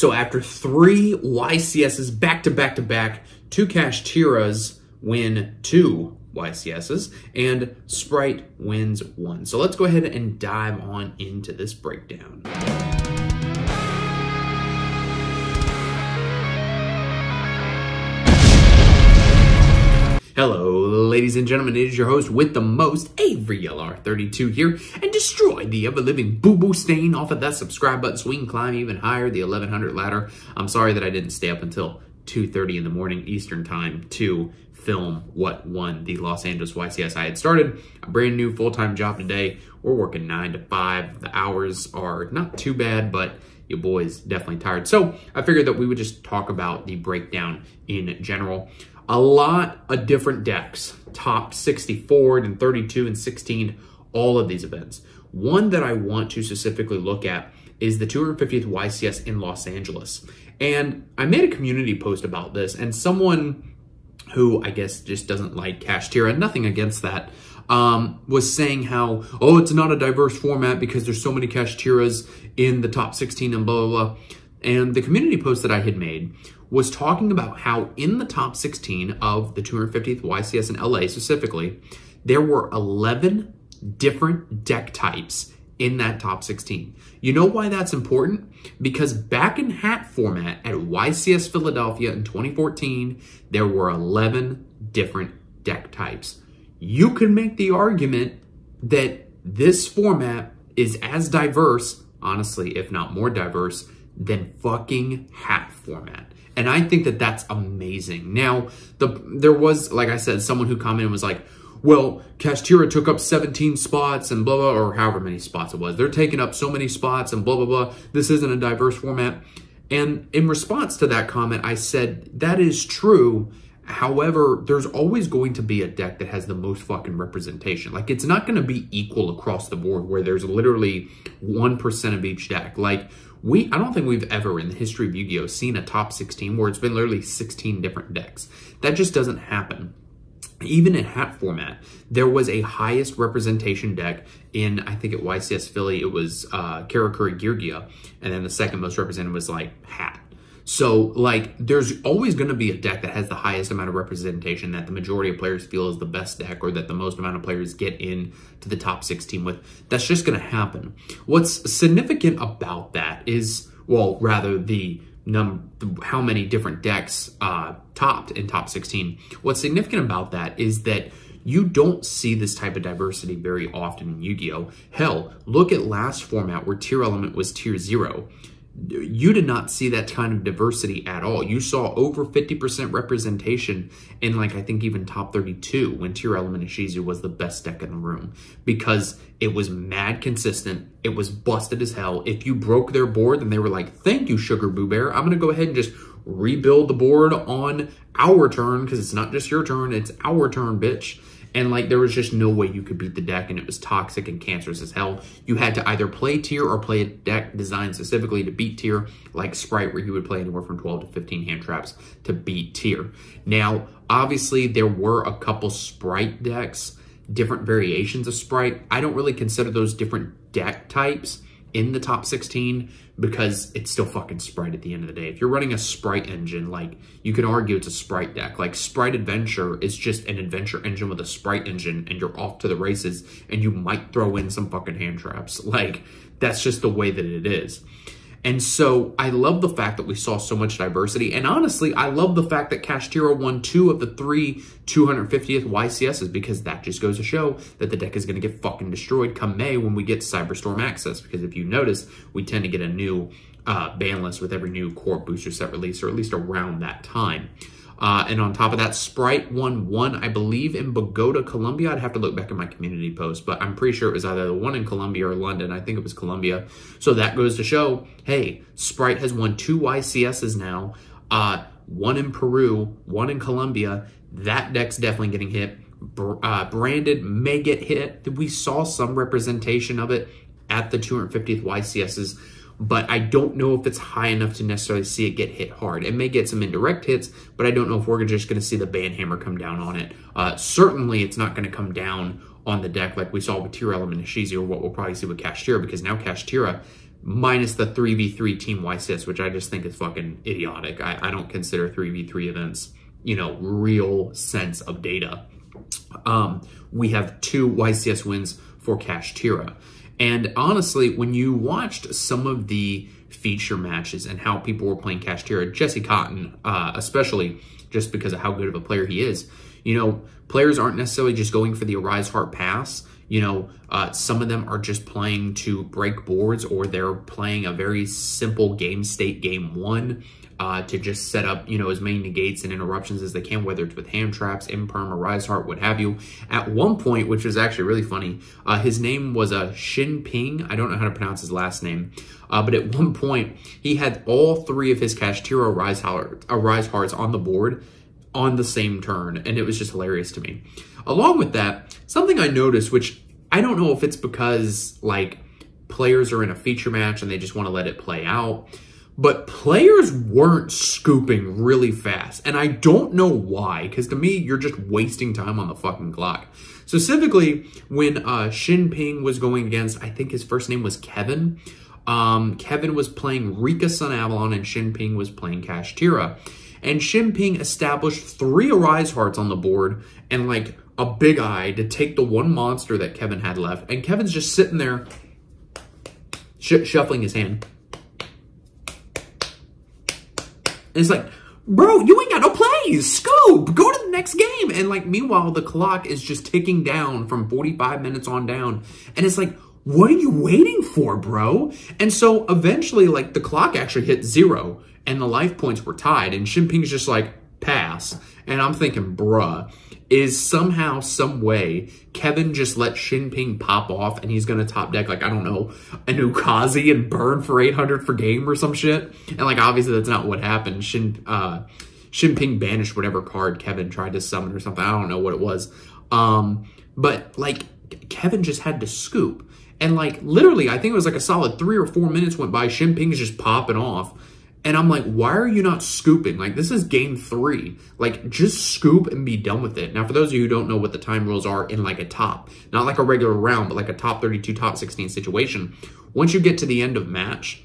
So after three YCSs back to back to back, two Kashtiras win two YCSs, and Spright wins one. So let's go ahead and dive on into this breakdown. Hello, ladies and gentlemen, it is your host with the most, Avery LR32 here, and destroy the ever-living boo-boo stain off of that subscribe button so we can climb even higher, the 1100 ladder. I'm sorry that I didn't stay up until 2.30 in the morning Eastern time to film what won the Los Angeles YCS. I had started a brand new full-time job today. We're working 9 to 5. The hours are not too bad, but your boy's definitely tired. So I figured that we would just talk about the breakdown in general a lot of different decks, top 64 and 32 and 16, all of these events. One that I want to specifically look at is the 250th YCS in Los Angeles. And I made a community post about this, and someone who I guess just doesn't like Kashtira, nothing against that, um, was saying how, oh, it's not a diverse format because there's so many Kashtiras in the top 16 and blah, blah, blah. And the community post that I had made was talking about how in the top 16 of the 250th YCS in LA specifically, there were 11 different deck types in that top 16. You know why that's important? Because back in hat format at YCS Philadelphia in 2014, there were 11 different deck types. You can make the argument that this format is as diverse, honestly, if not more diverse, than fucking hat format. And I think that that's amazing. Now, the there was, like I said, someone who commented and was like, well, Kashtira took up 17 spots and blah, blah, or however many spots it was. They're taking up so many spots and blah, blah, blah. This isn't a diverse format. And in response to that comment, I said, that is true. However, there's always going to be a deck that has the most fucking representation. Like, it's not going to be equal across the board where there's literally 1% of each deck. Like, we I don't think we've ever in the history of Yu-Gi-Oh seen a top 16 where it's been literally 16 different decks. That just doesn't happen. Even in hat format, there was a highest representation deck in, I think at YCS Philly, it was uh, Karakuri Geargia, and then the second most represented was like hat. So, like, there's always going to be a deck that has the highest amount of representation that the majority of players feel is the best deck or that the most amount of players get in to the top 16 with. That's just going to happen. What's significant about that is, well, rather the num how many different decks uh, topped in top 16. What's significant about that is that you don't see this type of diversity very often in Yu-Gi-Oh! Hell, look at last format where Tearlaments was tier zero you did not see that kind of diversity at all. You saw over 50% representation in like I think even top 32 when Tearlaments Ishizu was the best deck in the room because it was mad consistent. It was busted as hell. If you broke their board, then they were like, thank you, Sugar Boo Bear. I'm going to go ahead and just rebuild the board on our turn because it's not just your turn, it's our turn, bitch. And like there was just no way you could beat the deck and it was toxic and cancerous as hell. You had to either play tier or play a deck designed specifically to beat tier, like Spright, where you would play anywhere from 12 to 15 hand traps to beat tier. Now, obviously there were a couple Spright decks, different variations of Spright. I don't really consider those different deck types in the top 16 because it's still fucking Spright at the end of the day. If you're running a Spright engine, like, you could argue it's a Spright deck. Like, Spright Adventure is just an adventure engine with a Spright engine, and you're off to the races, and you might throw in some fucking hand traps. Like, that's just the way that it is. And so I love the fact that we saw so much diversity. And honestly, I love the fact that Kashtira won two of the three 250th YCSs because that just goes to show that the deck is going to get fucking destroyed come May when we get Cyberstorm access. Because if you notice, we tend to get a new uh, ban list with every new core booster set release, or at least around that time. Uh, and on top of that, Spright won one, I believe, in Bogota, Colombia. I'd have to look back at my community post, but I'm pretty sure it was either the one in Colombia or London. I think it was Colombia. So that goes to show, hey, Spright has won two YCSs now, uh, one in Peru, one in Colombia. That deck's definitely getting hit. Uh, branded may get hit. We saw some representation of it at the 250th YCSs but I don't know if it's high enough to necessarily see it get hit hard. It may get some indirect hits, but I don't know if we're just going to see the ban hammer come down on it. Uh, certainly, it's not going to come down on the deck like we saw with Tearlaments Ishizu or what we'll probably see with Kashtira because now Kashtira minus the 3v3 team YCS, which I just think is fucking idiotic. I, I don't consider 3v3 events, you know, real sense of data. Um, we have two YCS wins for Kashtira. And honestly, when you watched some of the feature matches and how people were playing Kashtira, Jesse Kotton, uh, especially just because of how good of a player he is, you know, players aren't necessarily just going for the Arise Heart pass. You know, uh, some of them are just playing to break boards or they're playing a very simple game state game one uh, to just set up, you know, as many negates and interruptions as they can, whether it's with hand traps, imperm, rise Heart, what have you. At one point, which was actually really funny, uh, his name was uh, Shin Ping. I don't know how to pronounce his last name. Uh, but at one point, he had all three of his Kashtira Arise, Heart, Arise Hearts on the board on the same turn, and it was just hilarious to me. Along with that, something I noticed, which I don't know if it's because like players are in a feature match and they just want to let it play out, but players weren't scooping really fast. And I don't know why, because to me, you're just wasting time on the fucking clock. Specifically, when uh, Shin Ping was going against, I think his first name was Kevin. Um, Kevin was playing Rikka Sunavalon and Shin Ping was playing Kashtira. and Shin Ping established three Arise Hearts on the board and like a Big Eye to take the one monster that Kevin had left. And Kevin's just sitting there sh shuffling his hand. And it's like, bro, you ain't got no plays. Scoop, go to the next game. And like, meanwhile, the clock is just ticking down from 45 minutes on down. And it's like, what are you waiting for, bro? And so eventually, like, the clock actually hit zero and the life points were tied. And Shin Ping's just like, pass. And I'm thinking, bruh, is somehow, some way, Kevin just let Shin Ping pop off and he's going to top deck, like, I don't know, an Ukazi and burn for 800 for game or some shit? And, like, obviously that's not what happened. Shin, uh, Shin Ping banished whatever card Kevin tried to summon or something. I don't know what it was. Um, but, like, Kevin just had to scoop. And, like, literally, I think it was like a solid three or four minutes went by. Shin Ping's just popping off. And I'm like, why are you not scooping? Like, this is game three. Like, just scoop and be done with it. Now, for those of you who don't know what the time rules are in like a top, not like a regular round, but like a top 32, top 16 situation, once you get to the end of match,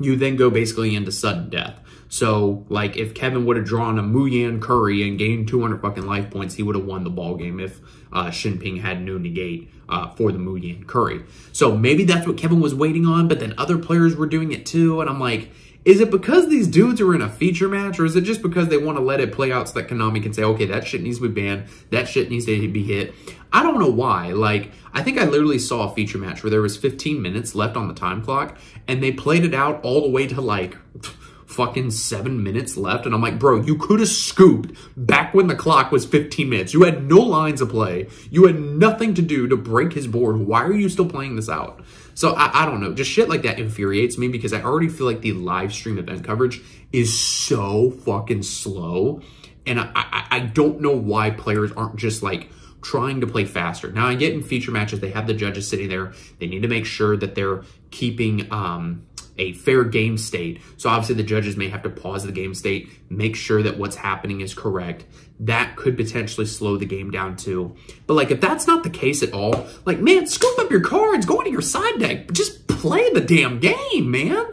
you then go basically into sudden death. So, like, if Kevin would have drawn a Muyan Curry and gained 200 fucking life points, he would have won the ball game if uh, Shin Ping had no negate uh, for the Muyan Curry. So maybe that's what Kevin was waiting on, but then other players were doing it too, and I'm like, is it because these dudes are in a feature match, or is it just because they want to let it play out so that Konami can say, okay, that shit needs to be banned, that shit needs to be hit? I don't know why. Like, I think I literally saw a feature match where there was 15 minutes left on the time clock, and they played it out all the way to like fucking seven minutes left. And I'm like, bro, you could have scooped back when the clock was 15 minutes. You had no lines of play. You had nothing to do to break his board. Why are you still playing this out? So I, I don't know. Just shit like that infuriates me because I already feel like the live stream event coverage is so fucking slow. And I, I, I don't know why players aren't just like trying to play faster. Now I get in feature matches, they have the judges sitting there. They need to make sure that they're keeping um, a fair game state. So obviously the judges may have to pause the game state, make sure that what's happening is correct. That could potentially slow the game down too. But like if that's not the case at all, like man, scoop up your cards, go into your side deck, just play the damn game, man.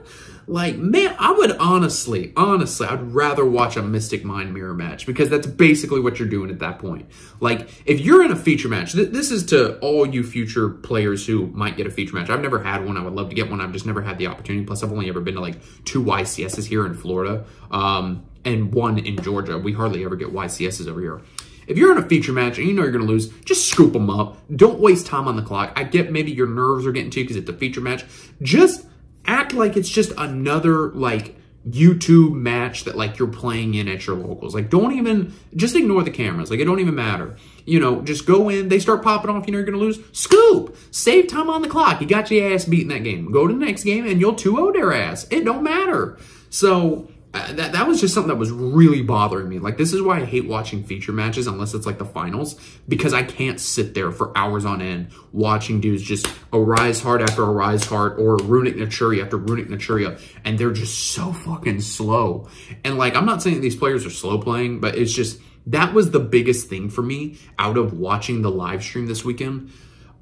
Like, man, I would honestly, honestly, I'd rather watch a Mystic Mine Mirror match because that's basically what you're doing at that point. Like, if you're in a feature match, th this is to all you future players who might get a feature match. I've never had one. I would love to get one. I've just never had the opportunity. Plus, I've only ever been to like two YCSs here in Florida um, and one in Georgia. We hardly ever get YCSs over here. If you're in a feature match and you know you're going to lose, just scoop them up. Don't waste time on the clock. I get maybe your nerves are getting to you because it's a feature match. Just act like it's just another like YouTube match that like you're playing in at your locals. Like don't even just ignore the cameras. Like it don't even matter. You know, just go in, they start popping off, you know you're gonna lose. Scoop! Save time on the clock. You got your ass beat in that game. Go to the next game and you'll 2-0 their ass. It don't matter. So that, that was just something that was really bothering me. Like, this is why I hate watching feature matches unless it's like the finals, because I can't sit there for hours on end watching dudes just arise heart after arise heart or runick Naturia after runick Naturia, and they're just so fucking slow. And like, I'm not saying these players are slow playing, but it's just, that was the biggest thing for me out of watching the live stream this weekend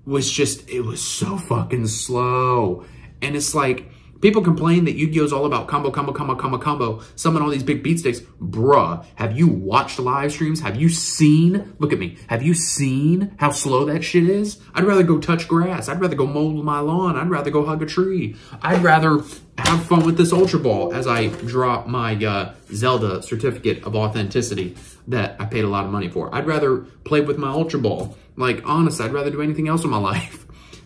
was just, it was so fucking slow. And it's like, People complain that Yu-Gi-Oh! is all about combo, combo, combo, combo, combo, summon all these big beat sticks. Bruh, have you watched live streams? Have you seen, look at me, have you seen how slow that shit is? I'd rather go touch grass. I'd rather go mow my lawn. I'd rather go hug a tree. I'd rather have fun with this Ultra Ball as I drop my uh, Zelda certificate of authenticity that I paid a lot of money for. I'd rather play with my Ultra Ball. Like, honest, I'd rather do anything else in my life.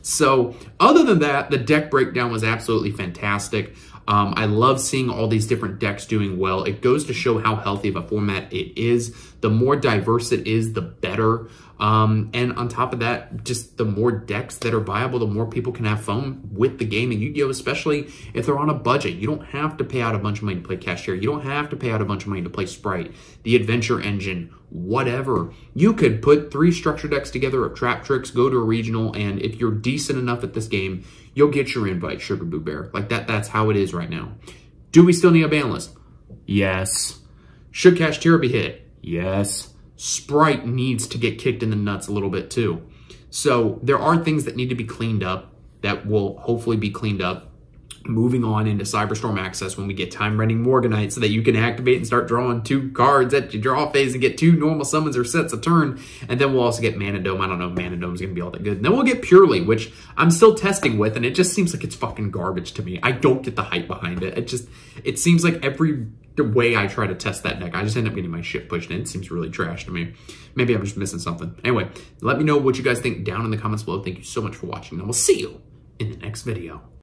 So other than that, the deck breakdown was absolutely fantastic. Um, I love seeing all these different decks doing well. It goes to show how healthy of a format it is. The more diverse it is, the better. Um, and on top of that, just the more decks that are viable, the more people can have fun with the game and Yu-Gi-Oh! Especially if they're on a budget. You don't have to pay out a bunch of money to play Kashtira. You don't have to pay out a bunch of money to play Spright, the Adventure Engine, whatever. You could put three structure decks together of Traptrix, go to a regional, and if you're decent enough at this game, you'll get your invite, Sugar Boo Bear. Like that, that's how it is right now. Do we still need a ban list? Yes. Should Kashtira be hit? Yes. Spright needs to get kicked in the nuts a little bit too. So there are things that need to be cleaned up that will hopefully be cleaned up moving on into Cyberstorm Access when we get Time Rending Morganite so that you can activate and start drawing two cards at your draw phase and get two normal summons or sets a turn. And then we'll also get Mannadium. I don't know if Mannadium's going to be all that good. And then we'll get Purrely, which I'm still testing with, and it just seems like it's fucking garbage to me. I don't get the hype behind it. It just, it seems like every way I try to test that deck, I just end up getting my shit pushed in. It seems really trash to me. Maybe I'm just missing something. Anyway, let me know what you guys think down in the comments below. Thank you so much for watching, and we'll see you in the next video.